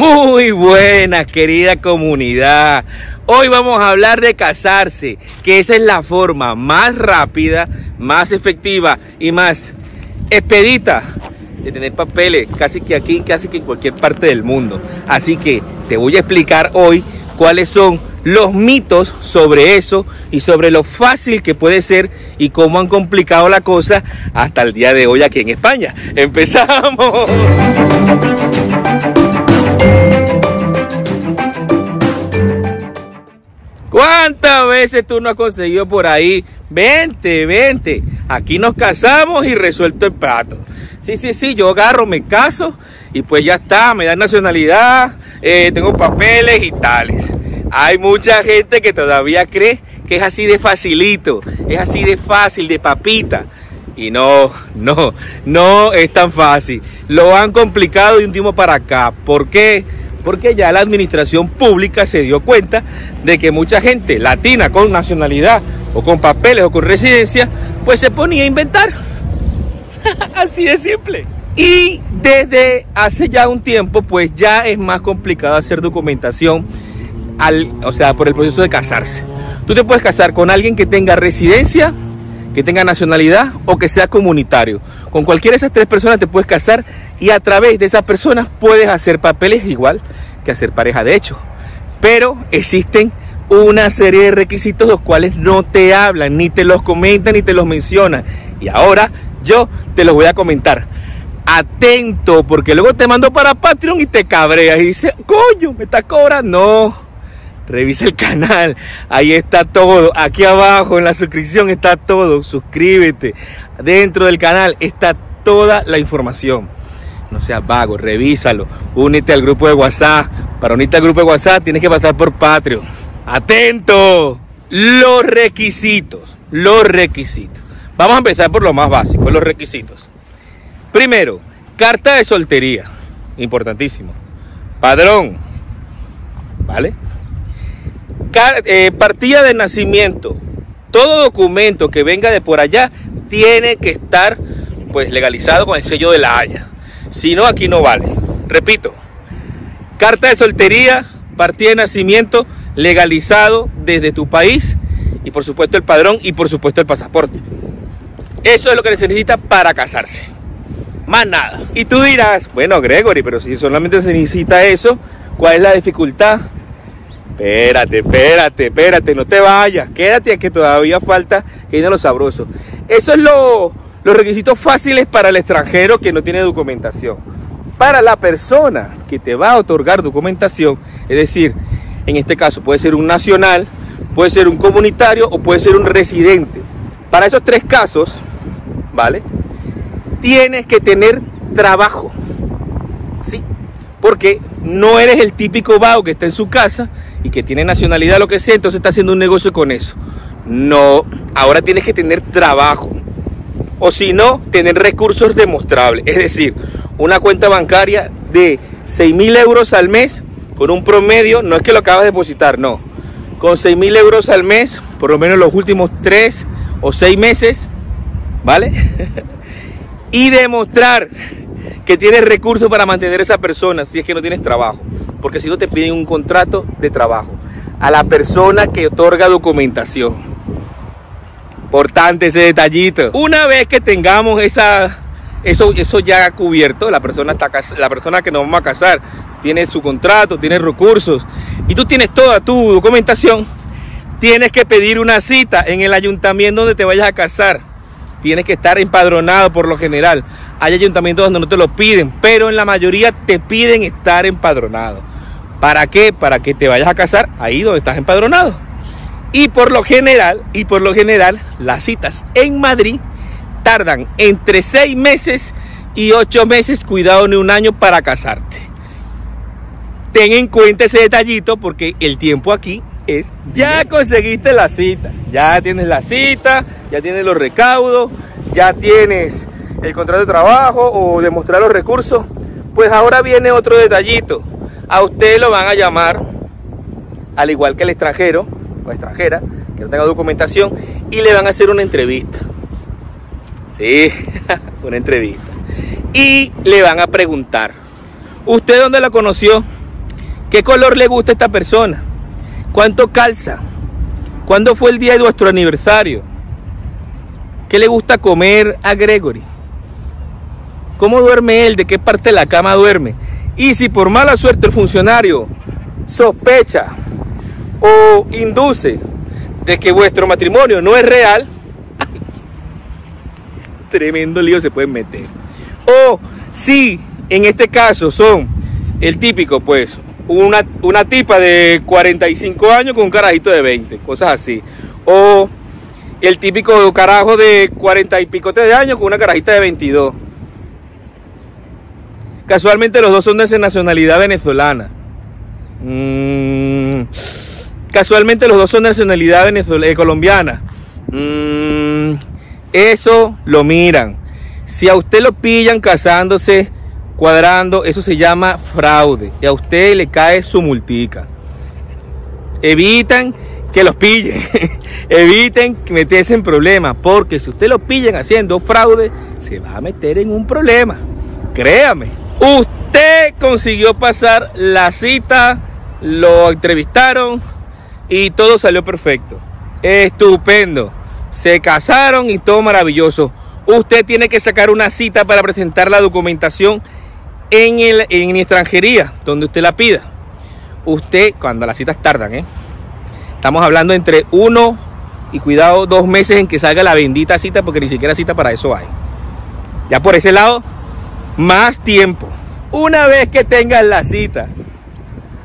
Muy buenas, querida comunidad. Hoy vamos a hablar de casarse, que esa es la forma más rápida, más efectiva y más expedita de tener papeles, casi que aquí, casi que en cualquier parte del mundo. Así que te voy a explicar hoy cuáles son los mitos sobre eso y sobre lo fácil que puede ser y cómo han complicado la cosa hasta el día de hoy aquí en España. ¡Empezamos! Veces tú no has conseguido por ahí? Vente, vente. Aquí nos casamos y resuelto el plato. Sí, sí, sí, yo agarro, me caso y pues ya está, me dan nacionalidad, eh, tengo papeles y tales. Hay mucha gente que todavía cree que es así de facilito, es así de fácil, de papita. Y no, no, no es tan fácil. Lo han complicado de un tiempo para acá. ¿Por qué? Porque ya la administración pública se dio cuenta de que mucha gente latina con nacionalidad o con papeles o con residencia, pues se ponía a inventar. así de simple. Y desde hace ya un tiempo, pues ya es más complicado hacer documentación al, o sea, por el proceso de casarse. Tú te puedes casar con alguien que tenga residencia, que tenga nacionalidad o que sea comunitario. Con cualquiera de esas tres personas te puedes casar y a través de esas personas puedes hacer papeles igual que hacer pareja de hecho. Pero existen una serie de requisitos los cuales no te hablan, ni te los comentan, ni te los mencionan. Y ahora yo te los voy a comentar. Atento, porque luego te mando para Patreon y te cabreas y dices, coño, me está cobrando. No revisa el canal, ahí está todo, aquí abajo en la suscripción está todo, suscríbete, dentro del canal está toda la información. No seas vago, revísalo, únete al grupo de WhatsApp. Para unirte al grupo de WhatsApp tienes que pasar por Patreon. Atento. Los requisitos, los requisitos. Vamos a empezar por lo más básico, los requisitos. Primero, carta de soltería, importantísimo. Padrón, ¿vale? Eh, partida de nacimiento, todo documento que venga de por allá tiene que estar pues legalizado con el sello de la Haya. Si no, aquí no vale. Repito, carta de soltería, partida de nacimiento legalizado desde tu país y por supuesto el padrón y por supuesto el pasaporte. Eso es lo que se necesita para casarse. Más nada. Y tú dirás, bueno Gregory, pero si solamente se necesita eso, ¿cuál es la dificultad? Espérate, espérate, espérate, no te vayas. Quédate que todavía falta que viene lo sabroso. Eso es lo, los requisitos fáciles para el extranjero que no tiene documentación. Para la persona que te va a otorgar documentación, es decir, en este caso puede ser un nacional, puede ser un comunitario o puede ser un residente. Para esos tres casos, ¿vale? Tienes que tener trabajo. ¿Sí? Porque no eres el típico vago que está en su casa y que tiene nacionalidad, lo que sea, entonces está haciendo un negocio con eso. No, ahora tienes que tener trabajo. O si no, tener recursos demostrables. Es decir, una cuenta bancaria de 6 mil euros al mes con un promedio, no es que lo acabas de depositar, no. Con 6 mil euros al mes, por lo menos los últimos 3 o 6 meses, ¿vale? y demostrar que tienes recursos para mantener a esa persona si es que no tienes trabajo porque si no te piden un contrato de trabajo a la persona que otorga documentación. Importante ese detallito. Una vez que tengamos esa, eso, eso ya cubierto, la persona, está, la persona que nos vamos a casar tiene su contrato, tiene recursos y tú tienes toda tu documentación, tienes que pedir una cita en el ayuntamiento donde te vayas a casar. Tienes que estar empadronado por lo general. Hay ayuntamientos donde no te lo piden, pero en la mayoría te piden estar empadronado. ¿Para qué? Para que te vayas a casar ahí donde estás empadronado. Y por lo general, y por lo general, las citas en Madrid tardan entre seis meses y ocho meses, cuidado ni un año para casarte. Ten en cuenta ese detallito porque el tiempo aquí es ya conseguiste la cita, ya tienes la cita, ya tienes los recaudos, ya tienes el contrato de trabajo o demostrar los recursos. Pues ahora viene otro detallito a usted lo van a llamar, al igual que el extranjero o extranjera, que no tenga documentación, y le van a hacer una entrevista. Sí, una entrevista. Y le van a preguntar, ¿usted dónde la conoció? ¿Qué color le gusta a esta persona? ¿Cuánto calza? ¿Cuándo fue el día de nuestro aniversario? ¿Qué le gusta comer a Gregory? ¿Cómo duerme él? ¿De qué parte de la cama duerme? Y si por mala suerte el funcionario sospecha o induce de que vuestro matrimonio no es real, tremendo lío se pueden meter. O si en este caso son el típico, pues, una, una tipa de 45 años con un carajito de 20, cosas así. O el típico carajo de 40 y pico de años con una carajita de 22. Casualmente los dos son de nacionalidad venezolana. Mm, casualmente los dos son de nacionalidad eh, colombiana. Mm, eso lo miran. Si a usted lo pillan casándose, cuadrando, eso se llama fraude. Y a usted le cae su multica. Evitan que los pillen. Eviten meterse en problemas. Porque si usted lo pillan haciendo fraude, se va a meter en un problema. Créame. Usted consiguió pasar la cita, lo entrevistaron y todo salió perfecto. Estupendo. Se casaron y todo maravilloso. Usted tiene que sacar una cita para presentar la documentación en, el, en extranjería, donde usted la pida. Usted, cuando las citas tardan, ¿eh? Estamos hablando entre uno y cuidado dos meses en que salga la bendita cita, porque ni siquiera cita para eso hay. Ya por ese lado, más tiempo. Una vez que tenga la cita,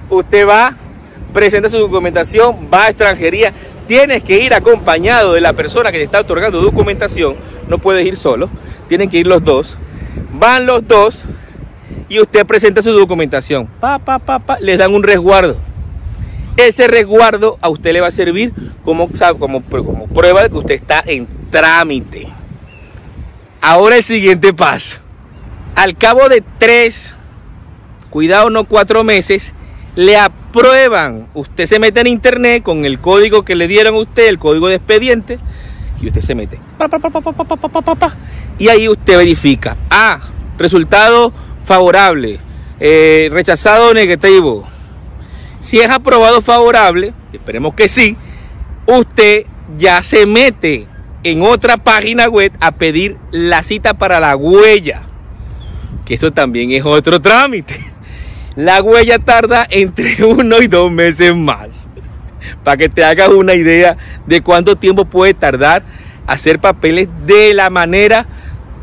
usted va, presenta su documentación, va a extranjería. Tienes que ir acompañado de la persona que te está otorgando documentación. No puedes ir solo. Tienen que ir los dos. Van los dos y usted presenta su documentación. Pa, pa, les dan un resguardo. Ese resguardo a usted le va a servir como, como prueba de que usted está en trámite. Ahora el siguiente paso. Al cabo de tres, cuidado no cuatro meses, le aprueban. Usted se mete en internet con el código que le dieron a usted, el código de expediente, y usted se mete. Y ahí usted verifica. Ah, resultado favorable, eh, rechazado negativo. Si es aprobado favorable, esperemos que sí, usted ya se mete en otra página web a pedir la cita para la huella, que eso también es otro trámite. La huella tarda entre uno y dos meses más. Para que te hagas una idea de cuánto tiempo puede tardar hacer papeles de la manera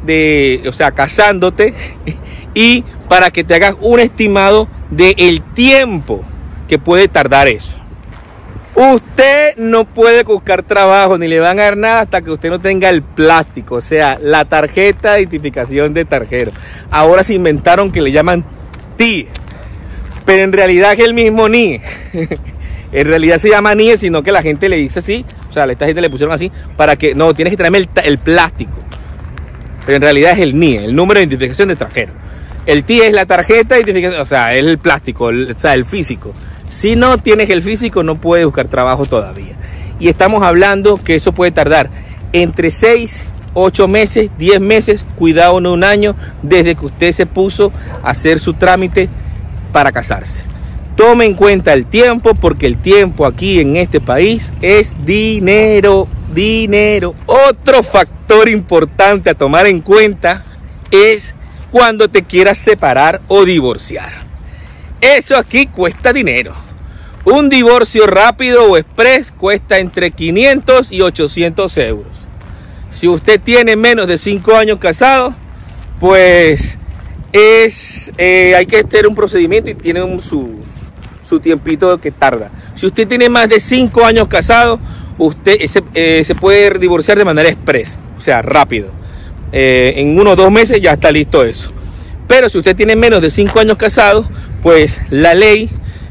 de, o sea, casándote y para que te hagas un estimado del el tiempo que puede tardar eso. Usted no puede buscar trabajo ni le van a dar nada hasta que usted no tenga el plástico, o sea, la tarjeta de identificación de tarjero. Ahora se inventaron que le llaman TI, pero en realidad es el mismo NIE. en realidad se llama NIE, sino que la gente le dice así, o sea, a esta gente le pusieron así, para que, no, tienes que traerme el, el plástico. Pero en realidad es el NIE, el número de identificación de extranjero. El TIE es la tarjeta de identificación, o sea, es el plástico, o sea, el físico. Si no tienes el físico, no puedes buscar trabajo todavía. Y estamos hablando que eso puede tardar entre 6, 8 meses, 10 meses, cuidado no un año, desde que usted se puso a hacer su trámite para casarse. Tome en cuenta el tiempo porque el tiempo aquí en este país es dinero, dinero. Otro factor importante a tomar en cuenta es cuando te quieras separar o divorciar. Eso aquí cuesta dinero. Un divorcio rápido o express cuesta entre 500 y 800 euros. Si usted tiene menos de 5 años casado, pues es, eh, hay que tener un procedimiento y tiene su, su tiempito que tarda. Si usted tiene más de 5 años casado, usted eh, se puede divorciar de manera express, o sea, rápido. Eh, en uno o dos meses ya está listo eso. Pero si usted tiene menos de 5 años casado, pues la ley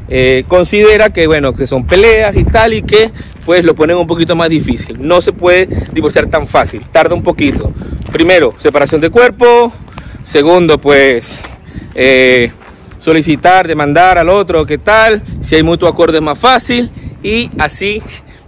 eh, considera que, bueno, que son peleas y tal y que pues lo ponen un poquito más difícil. No se puede divorciar tan fácil, tarda un poquito. Primero, separación de cuerpo. Segundo, pues eh, solicitar, demandar al otro, qué tal. Si hay mutuo acuerdo es más fácil. Y así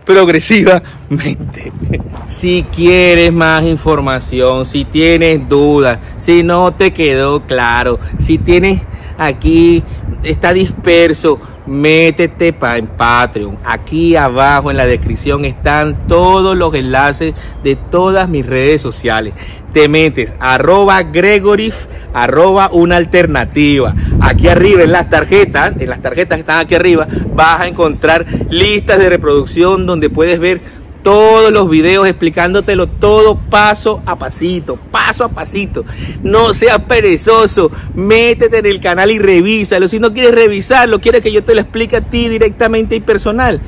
progresivamente. Si quieres más información, si tienes dudas, si no te quedó claro, si tienes aquí, está disperso, métete en Patreon. Aquí abajo en la descripción están todos los enlaces de todas mis redes sociales. Te metes arroba Gregorif, arroba una alternativa. Aquí arriba en las tarjetas, en las tarjetas que están aquí arriba, vas a encontrar listas de reproducción donde puedes ver todos los videos explicándotelo todo paso a pasito, paso a pasito. No seas perezoso, métete en el canal y revísalo. Si no quieres revisarlo, quieres que yo te lo explique a ti directamente y personal.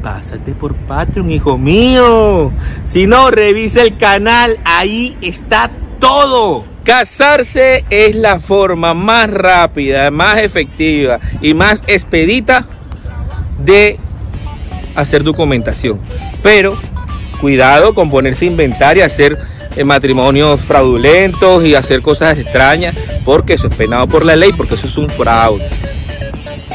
Pásate por Patreon, hijo mío. Si no, revisa el canal, ahí está todo. Casarse es la forma más rápida, más efectiva y más expedita de hacer documentación. Pero cuidado con ponerse a inventar y hacer eh, matrimonios fraudulentos y hacer cosas extrañas, porque eso es penado por la ley, porque eso es un fraude.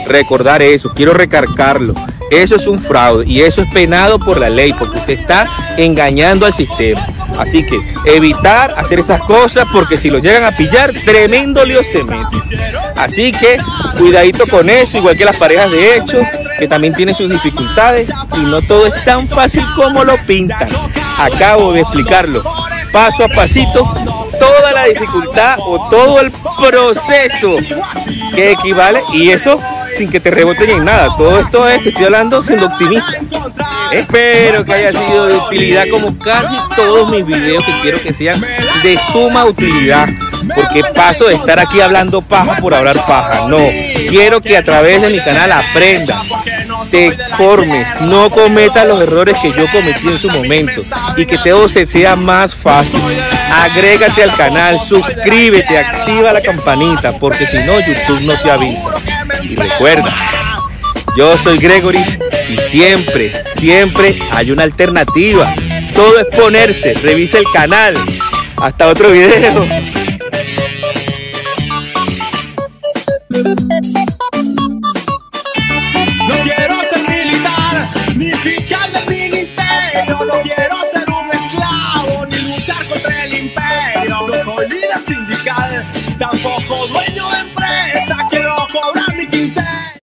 Recordar eso, quiero recargarlo. Eso es un fraude y eso es penado por la ley, porque usted está engañando al sistema. Así que evitar hacer esas cosas porque si lo llegan a pillar, tremendo lío se mete. Así que cuidadito con eso, igual que las parejas de hecho, que también tienen sus dificultades y no todo es tan fácil como lo pintan. Acabo de explicarlo paso a pasito toda la dificultad o todo el proceso que equivale y eso sin que te reboten en nada. Todo esto es, te estoy hablando siendo optimista. Espero que haya sido de utilidad como casi todos mis videos que quiero que sean de suma utilidad. Porque paso de estar aquí hablando paja por hablar paja. No, quiero que a través de mi canal aprendas, te formes, no cometas los errores que yo cometí en su momento y que todo se sea más fácil. Agrégate al canal, suscríbete, activa la campanita porque si no YouTube no te avisa. Y recuerda, yo soy Gregoris y siempre, siempre hay una alternativa. Todo es ponerse, revisa el canal. Hasta otro video.